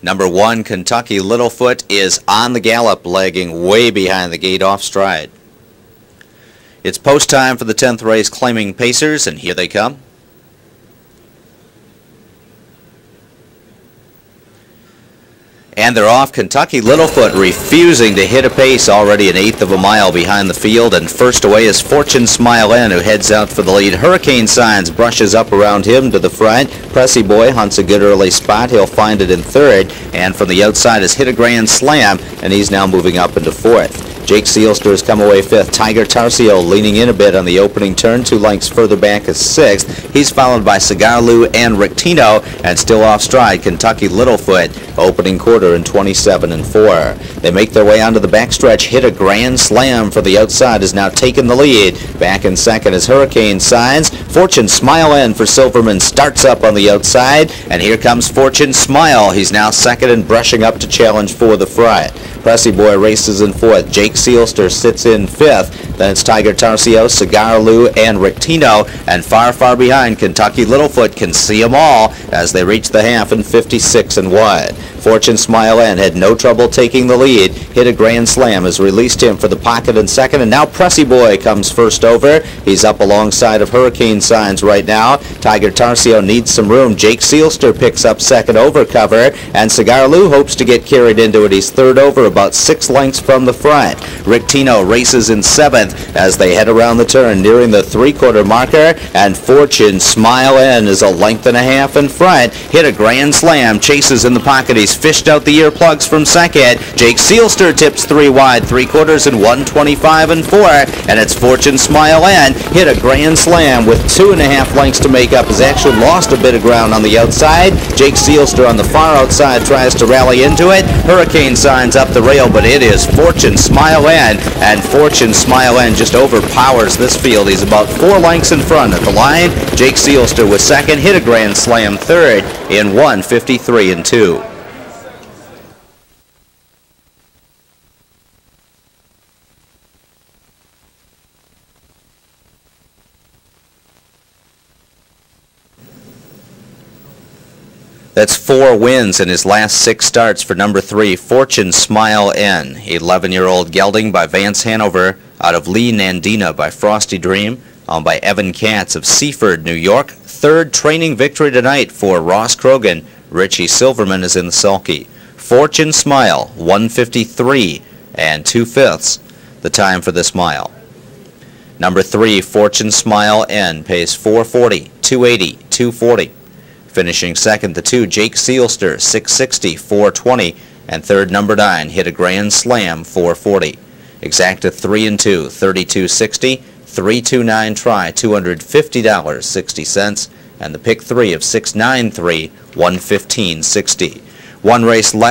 Number one, Kentucky Littlefoot is on the gallop, lagging way behind the gate off stride. It's post time for the 10th race claiming Pacers, and here they come. And they're off. Kentucky Littlefoot refusing to hit a pace already an eighth of a mile behind the field. And first away is Fortune Smile N, who heads out for the lead. Hurricane Signs brushes up around him to the front. Pressy Boy hunts a good early spot. He'll find it in third. And from the outside is Hit a Grand Slam, and he's now moving up into fourth. Jake Seelster has come away fifth. Tiger Tarsio leaning in a bit on the opening turn. Two lengths further back is sixth. He's followed by Cigar Lou and Rictino, and still off stride, Kentucky Littlefoot, opening quarter in 27 and 4. They make their way onto the backstretch. Hit a grand slam for the outside, is now taking the lead. Back in second is Hurricane Signs. Fortune Smile N for Silverman starts up on the outside, and here comes Fortune Smile. He's now second and brushing up to challenge for the front. Pressy Boy races in fourth. Jake Seelster sits in fifth. Then it's Tiger Tarsio, Cigar Lou, and Rictino. And far, far behind, Kentucky Littlefoot can see them all as they reach the half in 56 and 1. Fortune Smile N had no trouble taking the lead. Hit a grand slam, has released him for the pocket in second. And now Pressy Boy comes first over. He's up alongside of Hurricane Signs right now. Tiger Tarsio needs some room. Jake Sealster picks up second over cover. And Cigar Lou hopes to get carried into it. He's third over about six lengths from the front. Rick Tino races in seventh as they head around the turn, nearing the three-quarter marker, and Fortune Smile N is a length and a half in front. Hit a grand slam, chases in the pocket. He's fished out the earplugs from second. Jake Sealster tips three wide, three quarters and 125 and four, and it's Fortune Smile N. Hit a grand slam with two and a half lengths to make up. Has actually lost a bit of ground on the outside. Jake Sealster on the far outside tries to rally into it. Hurricane signs up the rail, but it is Fortune Smile N, and Fortune Smile N just overpowers this field. He's about four lengths in front at the line. Jake Sealster was second, hit a grand slam third in 153 and 2. That's four wins in his last six starts for number three, Fortune Smile N. 11-year-old gelding by Vance Hanover out of Lee Nandina by Frosty Dream, owned by Evan Katz of Seaford, New York. Third training victory tonight for Ross Krogan. Richie Silverman is in the sulky. Fortune Smile, 153 and 2 fifths, the time for this mile. Number three, Fortune Smile N, pays 440, 280, 240. Finishing second, the two, Jake Sealster, 660, 420. And third, number nine, hit a grand slam, 440. Exacta 3 and 2, 3260, 329 try, $250.60. And the pick three of 693, 115.60. One race left.